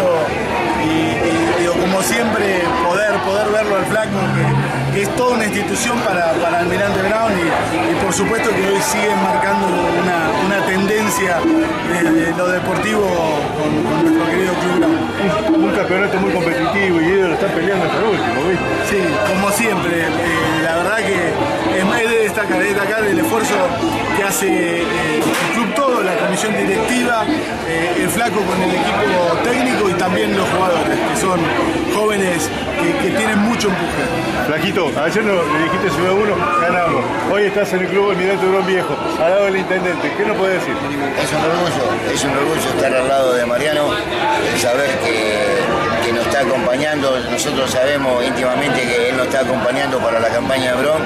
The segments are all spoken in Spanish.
orgullo y, digo, como siempre, poder, poder verlo al flaco, que, es toda una institución para, para Almirante Brown y, por supuesto que hoy sigue marcando una, tendencia de, lo deportivo con, nuestro querido Club Brown. Un, campeonato muy competitivo y ellos lo están peleando hasta el último, ¿viste? Sí, como siempre. Eh, la verdad que es, de destacar, de destacar el esfuerzo que hace eh, el club todo, la comisión directiva, eh, el flaco con el equipo técnico y también los jugadores, que son jóvenes que, tienen mucho empuje. Flaquito, ayer no, le dijiste Ciudad 1, ganamos. Hoy estás en el club Almirante Durón Viejo, al lado del intendente. ¿Qué nos puede decir? Es un orgullo, es un orgullo estar al lado de Mariano, saber que, que nos está acompañando. Nosotros sabemos íntimamente que él nos está acompañando para la campaña de Bron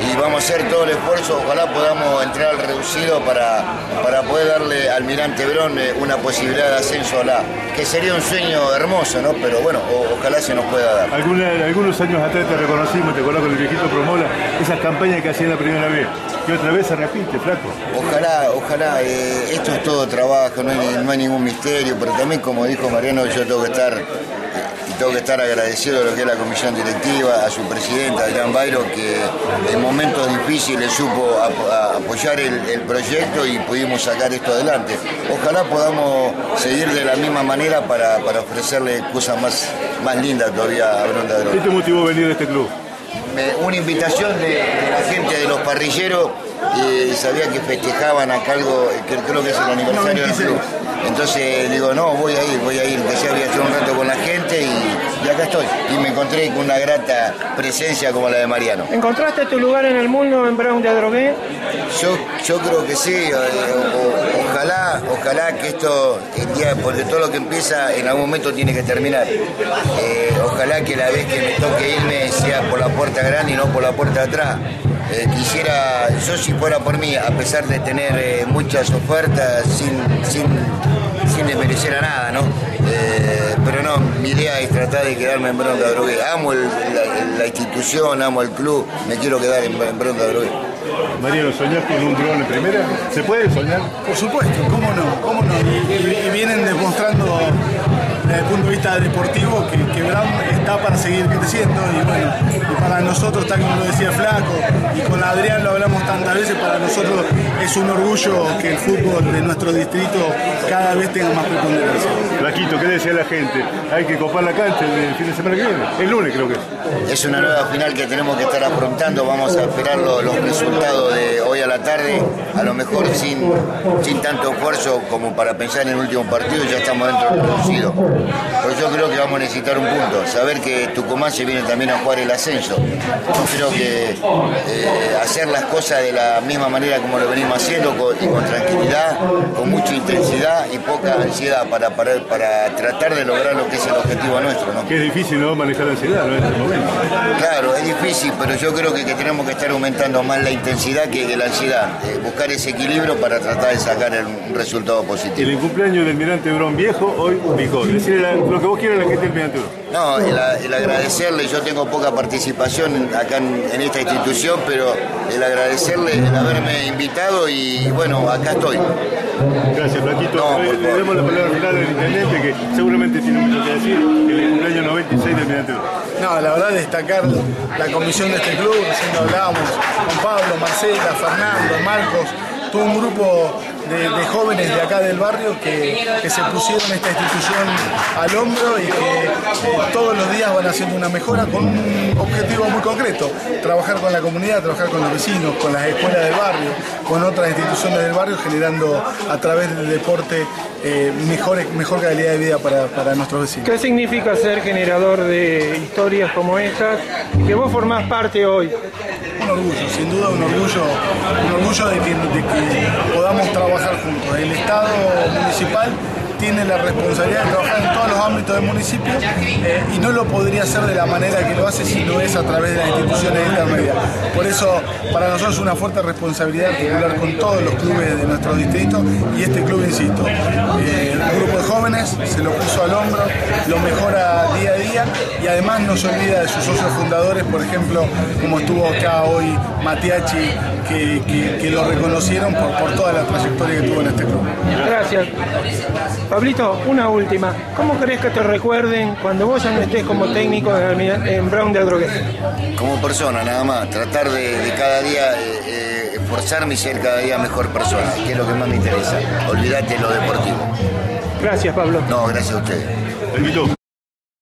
y vamos a hacer todo el esfuerzo, ojalá podamos entrar al reducido para, para poder darle al Mirante Brón eh, una posibilidad de ascenso a la, que sería un sueño hermoso, ¿no? Pero bueno, ojalá se nos pueda dar. algunos años atrás te reconocimos, te acuerdas con el viejito Promola, esas campañas que hacía la primera vez, que otra vez se repite, flaco. Ojalá, ojalá, eh, esto es todo trabajo, no hay, no hay ningún misterio, pero también como dijo Mariano, yo tengo que estar tengo que estar agradecido a lo que es la comisión directiva, a su presidenta, Adrián Bairo, que en momentos difíciles supo apoyar el, proyecto y pudimos sacar esto adelante. Ojalá podamos seguir de la misma manera para, ofrecerle cosas más, más lindas todavía a Bronda ¿Qué te motivó venir a este club? una invitación de, la gente de parrilleros y sabía que festejaban acá algo, que creo que es el aniversario del club. Entonces digo, no, voy a ir, voy a ir, voy a estar un rato con la gente y, acá estoy. Y me encontré con una grata presencia como la de Mariano. ¿Encontraste tu lugar en el mundo en Brown de Adrogué? Yo, yo creo que sí, ojalá, ojalá que esto, porque todo lo que empieza en algún momento tiene que terminar. Eh, ojalá que la vez que me toque irme sea por la puerta grande y no por la puerta de atrás. Eh, quisiera, yo si fuera por mí, a pesar de tener muchas ofertas sin, sin sin desmerecer a nada, ¿no? Eh, pero no, mi idea es tratar de quedarme en Bronca Drogué. Amo la, institución, amo el club, me quiero quedar en, en Bronca Drogué. Mariano, ¿soñás con un dron en primera? ¿Se puede soñar? Por supuesto, ¿cómo no? ¿Cómo no? y vienen el punto de vista deportivo que, que Brown está para seguir creciendo y bueno, y para nosotros, tal como lo decía Flaco, y con Adrián lo hablamos tantas veces, para nosotros es un orgullo que el fútbol de nuestro distrito cada vez tenga más preponderancia. Flaquito, ¿qué decía la gente? Hay que copar la cancha el fin de semana que viene, el lunes creo que es. Es una nueva final que tenemos que estar afrontando, vamos a esperar los, resultados de hoy a la tarde, a lo mejor sin, sin tanto esfuerzo como para pensar en el último partido, ya estamos dentro del reducido. Pero yo creo que vamos a necesitar un punto, saber que Tucumán se viene también a jugar el ascenso. Yo creo que eh, hacer las cosas de la misma manera como lo venimos haciendo, con, y con tranquilidad, con mucha intensidad y poca ansiedad para, para, tratar de lograr lo que es el objetivo nuestro. ¿no? Que es difícil no manejar la ansiedad ¿no? en este momento. Claro, es difícil, pero yo creo que, tenemos que estar aumentando más la intensidad que, la ansiedad, eh, buscar ese equilibrio para tratar de sacar un resultado positivo. El cumpleaños del Mirante Brón Viejo, hoy Vico lo que vos quieras la gente del No, el, agradecerle, yo tengo poca participación acá en, esta institución, pero el agradecerle el haberme invitado y bueno, acá estoy. Gracias, Flaquito. le, demos la palabra final al intendente que seguramente tiene mucho que decir en el cumpleaños 96 del Mirante No, la verdad destacar la comisión de este club, recién hablábamos con Pablo, Marcela, Fernando, Marcos, todo un grupo de, jóvenes de acá del barrio que, se pusieron esta institución al hombro y que todos los días van haciendo una mejora con un objetivo muy concreto, trabajar con la comunidad, trabajar con los vecinos, con las escuelas del barrio, con otras instituciones del barrio, generando a través del deporte eh, mejor, mejor calidad de vida para, para, nuestros vecinos. ¿Qué significa ser generador de historias como estas y que vos formás parte hoy? Sin duda un orgullo, un orgullo de que, podamos trabajar juntos. El Estado municipal tiene la responsabilidad de trabajar en todos los ámbitos del municipio eh, y no lo podría hacer de la manera que lo hace si no es a través de las instituciones intermedias. Por eso, para nosotros es una fuerte responsabilidad articular con todos los clubes de nuestro distrito y este club, insisto, eh, un grupo de jóvenes se lo puso al hombro, lo mejora día a día y además no se olvida de sus socios fundadores, por ejemplo, como estuvo acá hoy Matiachi, que, lo reconocieron por, por toda la trayectoria que tuvo en este club. Gracias. Pablito, una última. ¿Cómo crees que te recuerden cuando vos ya no estés como técnico en, en Brown de Adrogués? Como persona, nada más. Tratar de, de cada día eh, eh, esforzarme y ser cada día mejor persona, que es lo que más me interesa. Olvídate lo deportivo. Gracias, Pablo. No, gracias a ustedes.